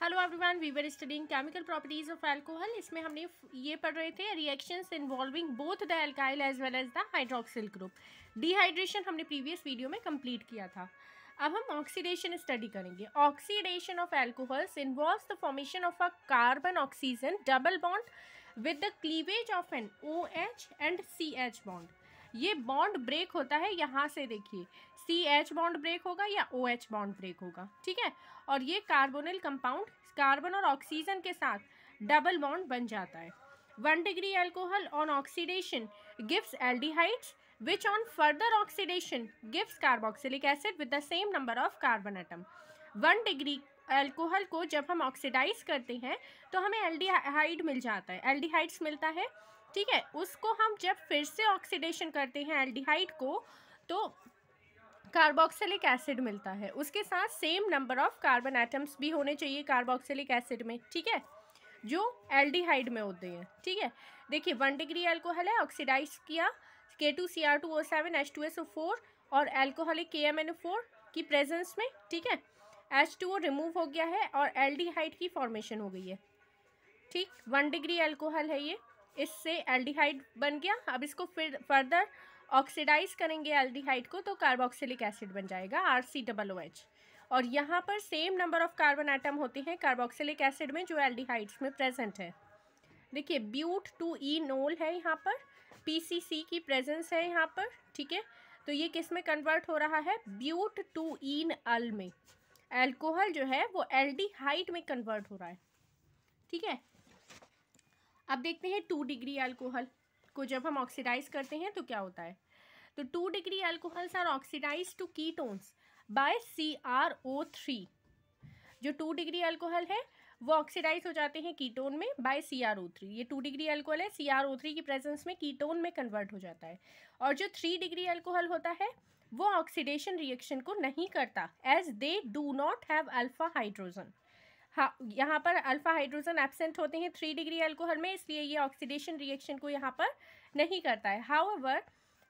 Hello everyone we were studying chemical properties of alcohol इसमें हमने ये पढ़ रहे थे reactions involving both the alkyl as well as the hydroxyl group dehydration हमने प्रीवियस वीडियो में कंप्लीट किया था। अब हम ऑक्सीडेशन स्टडी करेंगे। Oxidation of alcohols involve the formation of a carbon oxygen double bond with the cleavage of an O H and C H bond ये bond break होता है यहाँ से देखिए। सी एच बॉन्ड ब्रेक होगा या ओ एच बॉन्ड ब्रेक होगा, ठीक है? और ये कार्बोनिल कंपाउंड, कार्बन और ऑक्सीजन के साथ डबल बॉन्ड बन जाता है। One degree alcohol on oxidation gives aldehydes, which on further oxidation gives carboxylic acid with the same number of carbon atom. One degree alcohol को जब हम ऑक्सीडाइज करते हैं तो हमें एल्डिहाइड मिल जाता है। एल्डिहाइड्स मिलता है ठीक है, उसको हम जब फिर से ऑक्सीडेशन करते हैं एल्डिहाइड को तो कार्बोक्सिलिक एसिड मिलता है। उसके साथ same number of carbon atoms भी होने चाहिए कार्बोक्सिलिक एसिड में, ठीक है? जो एल्डिहाइड में होते हैं, ठीक है? देखिए वन डिग्री एल्कोहल है ऑक्सीडाइज किया K two C R two O seven H two S O four और alcoholic K M N O four की प्रेजेंस में, ठीक है? एच टू ओ रिमूव हो गया है और एल्डिहाइड की फॉर्मेशन हो गई है। ठीक वन डिग्री एल्कोहल है ये। इससे एल्डिहाइड बन गया। अब इसको फिर फर्दर ऑक्सीडाइज करेंगे एल्डिहाइड को तो कार्बोक्सिलिक एसिड बन जाएगा, R C double O H. और यहाँ पर same number of carbon atom होते हैं कार्बोक्सिलिक एसिड में, जो एल्डिहाइड्स में प्रेजेंट है। देखिए, ब्यूट टू ई नोल है यहाँ पर पीसीसी की प्रेजेंस है यहाँ पर, ठीक है? तो ये किसमें कन्वर्ट हो रहा है? ब्यूट टू ईन अल में। एल्कोहल जो है, वो एल्डिहाइड में कन्वर्ट हो रहा है, ठीक है? अब देखते हैं टू डिग्री अल्कोहल को जब हम ऑक्सीडाइज करते हैं तो क्या होता है? तो two degree alcohols are oxidise to ketones by C R O three जो टू डिग्री अल्कोहल है, वो ऑक्सीडाइज हो जाते हैं कीटोन में bye C R O three ये टू डिग्री अल्कोहल है सी आर ओ थ्री की प्रेजेंस में कीटोन में कन्वर्ट हो जाता है। और जो थ्री डिग्री अल्कोहल होता है, वो ऑक्सीडेशन रिएक्शन को नहीं करता as they do not have alpha hydrogen यहाँ पर अल्फ़ा हाइड्रोजन एबसेंट होते हैं थ्री डिग्री अल्कोहल में, इसलिए ये ऑक्सीडेशन रिएक्शन को यहाँ पर नहीं करता है। However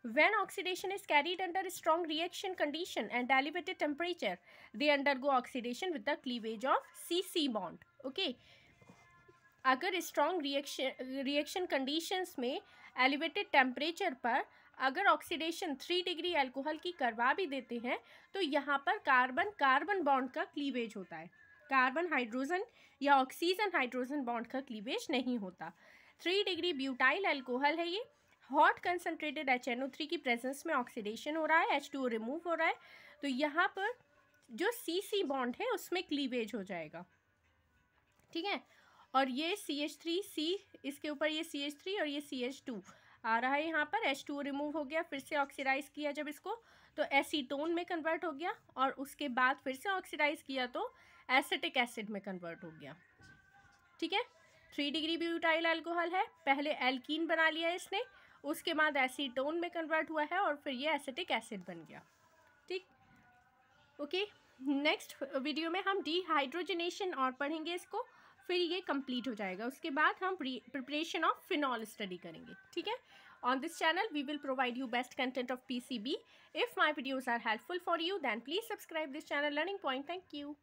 when oxidation is carried under strong reaction condition and elevated temperature, they undergo oxidation with the cleavage of cc bond, okay? अगर स्ट्रॉन्ग रिएक्शन रिएक्शन कंडीशंस में एलिवेटेड टेम्परेचर पर अगर ऑक्सीडेशन थ्री डिग्री अल्कोहल की करवा भी देते हैं तो यहाँ पर कार्बन कार्बन बॉन्ड का क्लीवेज होता है। कार्बन हाइड्रोजन या ऑक्सीजन हाइड्रोजन बॉन्ड का क्लीवेज नहीं होता। थ्री डिग्री ब्यूटाइल एल्कोहल है ये। Hot concentrated H N O three की प्रेजेंस में ऑक्सीडेशन हो रहा है एच टू रिमूव हो रहा है। तो यहाँ पर जो सी सी बॉन्ड है, उसमें क्लीवेज हो जाएगा। ठीक है? और ये सी एच थ्री सी इसके ऊपर ये सी एच थ्री और ये सी एच टू आ रहा है यहाँ पर। एच टू रिमूव हो गया, फिर से ऑक्सीडाइज किया जब इसको तो एसीटोन में कन्वर्ट हो गया और उसके बाद फिर से ऑक्सीडाइज किया तो एसिटिक एसिड में कन्वर्ट हो गया। ठीक है? थ्री डिग्री ब्यूटाइल अल्कोहल है। पहले एल्कीन बना लिया इसने उसके बाद एसीटोन में कन्वर्ट हुआ है और फिर ये एसिटिक एसिड बन गया। ठीक? ओके? नेक्स्ट वीडियो में हम डिहाइड्रोजनेशन और पढ़ेंगे इसको। फिर ये कंप्लीट हो जाएगा। उसके बाद हम प्रिपरेशन ऑफ़ फिनॉल स्टडी करेंगे। ठीक है? On this channel, we will provide you best content of PCB. If my videos are helpful for you, then please subscribe this channel Learning Point. Thank you.